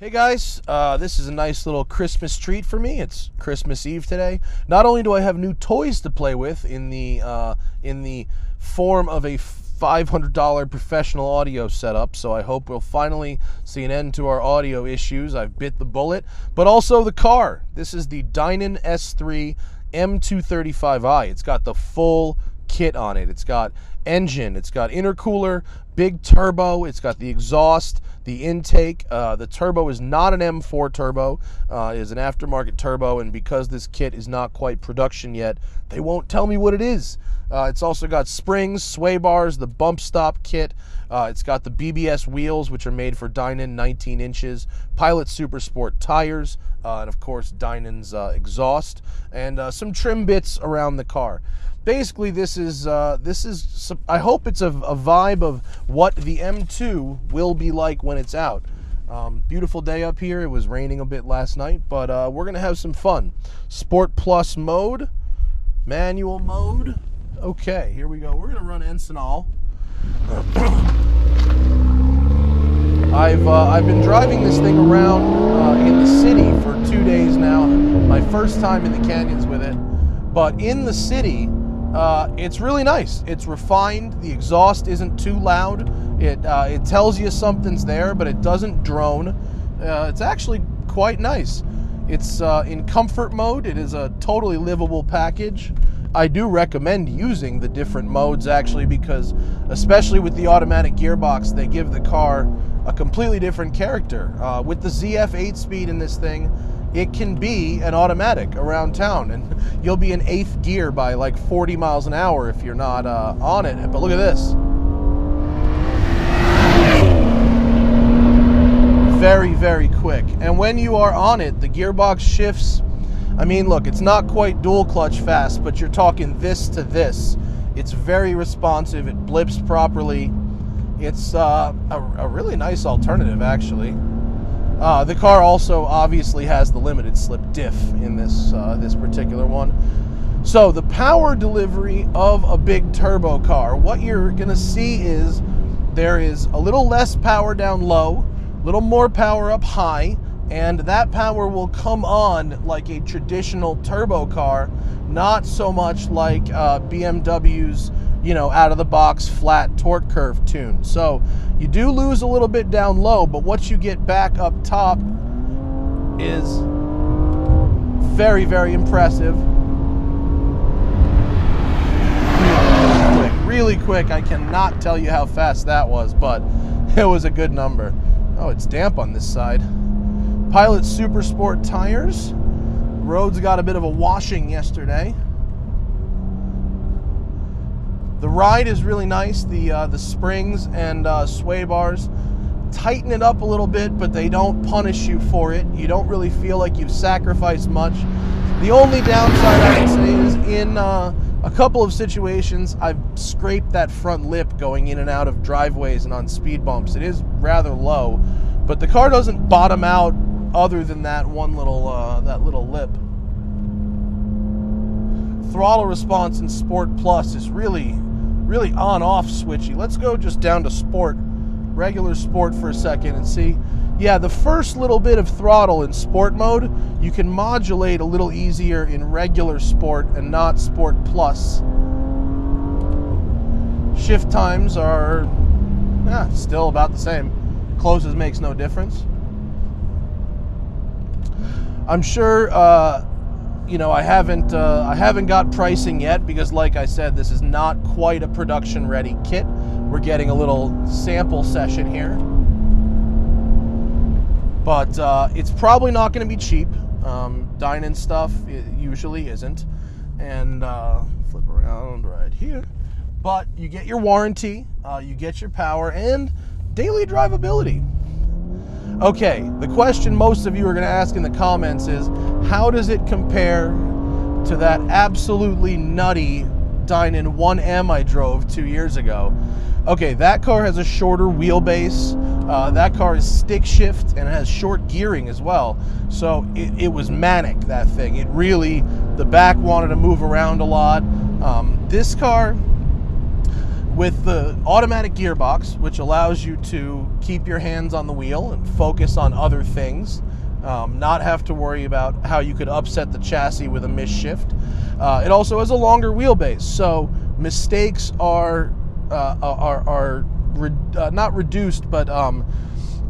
Hey guys, uh, this is a nice little Christmas treat for me. It's Christmas Eve today. Not only do I have new toys to play with in the uh, in the form of a $500 professional audio setup, so I hope we'll finally see an end to our audio issues. I've bit the bullet, but also the car. This is the Dinan S3 M235i. It's got the full kit on it. It's got engine, it's got intercooler, big turbo, it's got the exhaust, the intake. Uh, the turbo is not an M4 turbo, uh, is an aftermarket turbo, and because this kit is not quite production yet, they won't tell me what it is. Uh, it's also got springs, sway bars, the bump stop kit. Uh, it's got the BBS wheels, which are made for Dinan 19 inches, Pilot Super Sport tires, uh, and of course Dinan's uh, exhaust, and some trim bits around the car basically this is uh, this is I hope it's a, a, vibe of what the M2 will be like when it's out. Um, beautiful day up here. It was raining a bit last night, but uh, we're gonna have some fun. Sport Plus mode, manual mode. Okay, here we go. We're gonna run Encinal. I've uh, I've been driving this thing around uh, in the city for two days now. My first time in the canyons with it, but in the city uh, it's really nice. It's refined. The exhaust isn't too loud. It uh, it tells you something's there, but it doesn't drone. Uh, it's actually quite nice. It's uh, in comfort mode. It is a totally livable package. I do recommend using the different modes actually because, especially with the automatic gearbox, they give the car a completely different character. Uh, with the ZF 8-speed in this thing, it can be an automatic around town. And you'll be in eighth gear by like 40 miles an hour if you're not uh, on it. But look at this. Very very quick. And when you are on it the gearbox shifts. I mean look it's not quite dual clutch fast but you're talking this to this. It's very responsive. It blips properly. It's uh, a, a really nice alternative actually uh, the car also obviously has the limited slip diff in this uh, this particular one. So the power delivery of a big turbo car, what you're gonna see is there is a little less power down low, a little more power up high, and that power will come on like a traditional turbo car, not so much like uh, BMW's you know, out of the box flat torque curve tune. So you do lose a little bit down low, but what you get back up top is very, very impressive. Really quick, really quick. I cannot tell you how fast that was, but it was a good number. Oh, it's damp on this side. Pilot Super Sport tires. Roads got a bit of a washing yesterday. The ride is really nice. The uh, the springs and uh, sway bars tighten it up a little bit, but they don't punish you for it. You don't really feel like you've sacrificed much. The only downside I would say is in uh, a couple of situations I've scraped that front lip going in and out of driveways and on speed bumps. It is rather low, but the car doesn't bottom out other than that one little uh, that little lip throttle response in Sport Plus is really really on off switchy. Let's go just down to sport, regular sport for a second and see. Yeah, the first little bit of throttle in sport mode, you can modulate a little easier in regular sport and not sport plus. Shift times are yeah, still about the same. Closes makes no difference. I'm sure uh, you know, I haven't uh, I haven't got pricing yet because, like I said, this is not quite a production ready kit. We're getting a little sample session here, but uh, it's probably not going to be cheap. Um, stuff it usually isn't, and uh, flip around right here. But you get your warranty, uh, you get your power, and daily drivability. Okay, the question most of you are going to ask in the comments is how does it compare to that absolutely nutty Dinan 1M I drove two years ago? Okay, that car has a shorter wheelbase. Uh, that car is stick shift and it has short gearing as well. So it, it, was manic, that thing. It really, the back wanted to move around a lot. Um, this car, with the automatic gearbox, which allows you to keep your hands on the wheel and focus on other things, um, not have to worry about how you could upset the chassis with a misshift. Uh, it also has a longer wheelbase, so mistakes are uh, are are re- uh, not reduced, but um,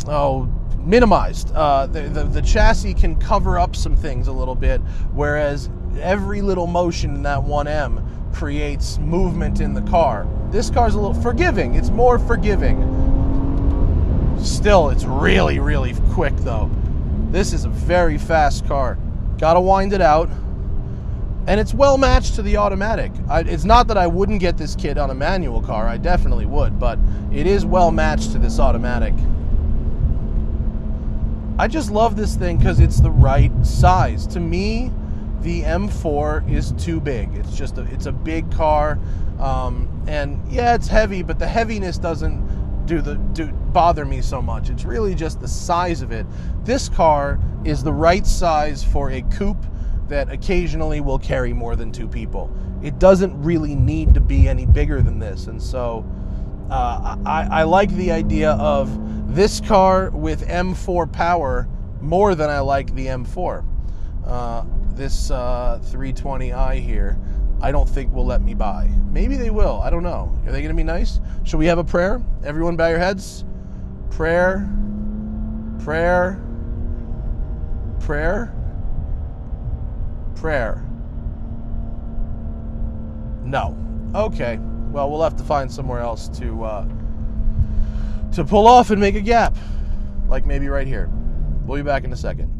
oh minimized. Uh, the, the, the chassis can cover up some things a little bit, whereas every little motion in that 1M creates movement in the car. This car's a little forgiving. It's more forgiving. Still, it's really, really quick though. This is a very fast car. Gotta wind it out. And it's well matched to the automatic. I, it's not that I wouldn't get this kit on a manual car, I definitely would, but it is well matched to this automatic. I just love this thing because it's the right size. To me, the M4 is too big. It's just a, it's a big car, um, and yeah, it's heavy, but the heaviness doesn't do the do bother me so much. It's really just the size of it. This car is the right size for a coupe that occasionally will carry more than two people. It doesn't really need to be any bigger than this, and so uh, I, I like the idea of this car with M4 power more than I like the M4. Uh, this uh, 320i here, I don't think will let me buy. Maybe they will. I don't know. Are they going to be nice? Should we have a prayer? Everyone bow your heads. Prayer, prayer, prayer, prayer. No. Okay. Well, we'll have to find somewhere else to uh, to pull off and make a gap, like maybe right here. We'll be back in a second.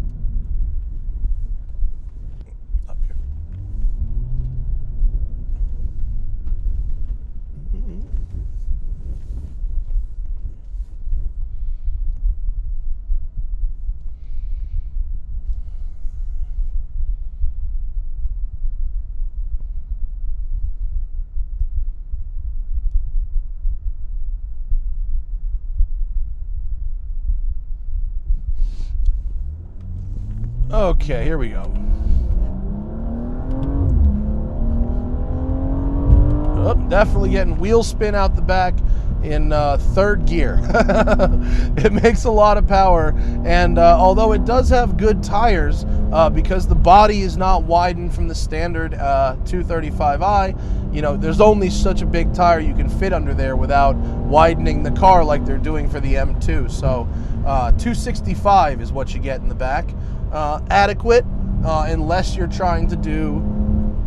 Okay, here we go. Oh, definitely getting wheel spin out the back in uh, third gear. it makes a lot of power, and uh, although it does have good tires, uh, because the body is not widened from the standard 235i, uh, you know, there's only such a big tire you can fit under there without widening the car like they're doing for the M2. So, uh, 265 is what you get in the back uh, adequate uh, unless you're trying to do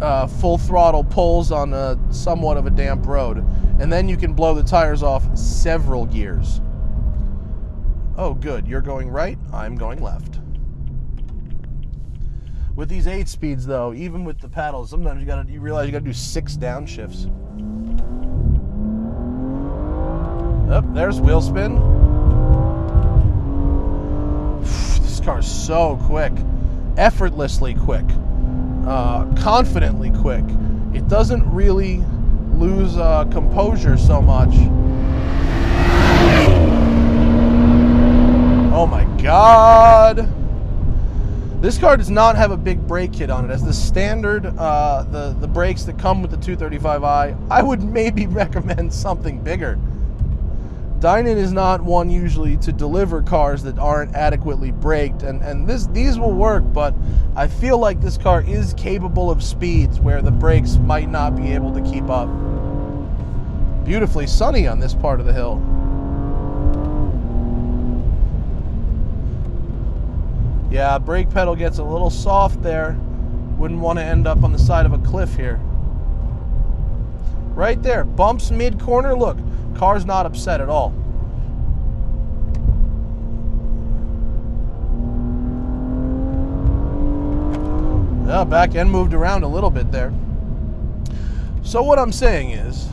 uh, full throttle pulls on a somewhat of a damp road. And then you can blow the tires off several gears. Oh, good. You're going right. I'm going left. With these eight speeds, though, even with the paddles, sometimes you gotta you realize you gotta do six downshifts. Up oh, there's wheel spin. So quick, effortlessly quick, uh, confidently quick. It doesn't really lose uh, composure so much. Oh my god! This car does not have a big brake kit on it. As the standard, uh, the, the brakes that come with the 235i, I would maybe recommend something bigger. Dinan is not one usually to deliver cars that aren't adequately braked, and, and this these will work, but I feel like this car is capable of speeds where the brakes might not be able to keep up. Beautifully sunny on this part of the hill. Yeah, brake pedal gets a little soft there. Wouldn't want to end up on the side of a cliff here. Right there, bumps mid-corner, look. Car's not upset at all. Yeah, back end moved around a little bit there. So what I'm saying is,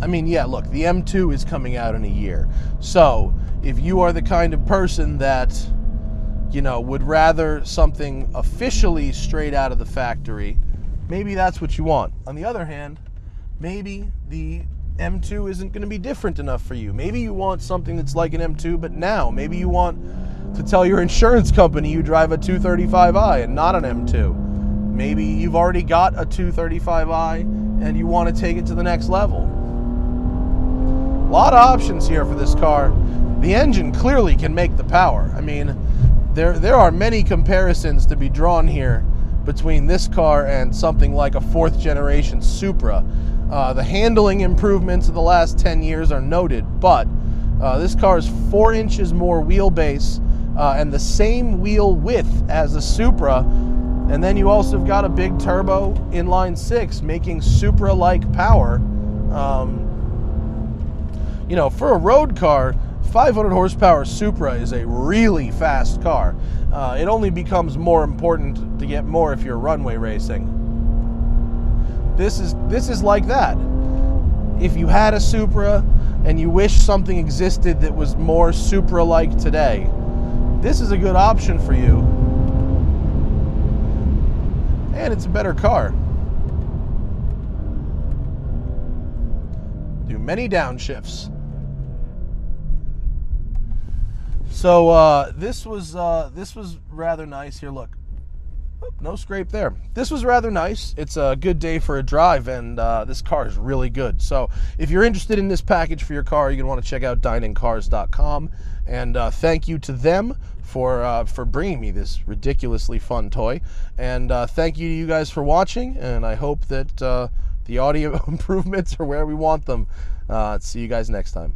I mean, yeah, look, the M2 is coming out in a year. So if you are the kind of person that, you know, would rather something officially straight out of the factory, maybe that's what you want. On the other hand, maybe the M2 isn't going to be different enough for you. Maybe you want something that's like an M2, but now. Maybe you want to tell your insurance company you drive a 235i and not an M2. Maybe you've already got a 235i and you want to take it to the next level. A lot of options here for this car. The engine clearly can make the power. I mean, there there are many comparisons to be drawn here between this car and something like a fourth generation Supra. Uh, the handling improvements of the last 10 years are noted, but uh, this car is four inches more wheelbase uh, and the same wheel width as the Supra. And then you also have got a big turbo inline six making Supra like power. Um, you know, for a road car, 500 horsepower Supra is a really fast car. Uh, it only becomes more important to get more if you're runway racing. This is this is like that. If you had a Supra and you wish something existed that was more Supra-like today, this is a good option for you. And it's a better car. Do many downshifts. So uh, this was uh, this was rather nice. Here, look, no scrape there. This was rather nice. It's a good day for a drive, and uh, this car is really good. So if you're interested in this package for your car, you're gonna want to check out dinancars.com. And uh, thank you to them for uh, for bringing me this ridiculously fun toy. And uh, thank you to you guys for watching. And I hope that the audio improvements are where we want them. see you guys next time.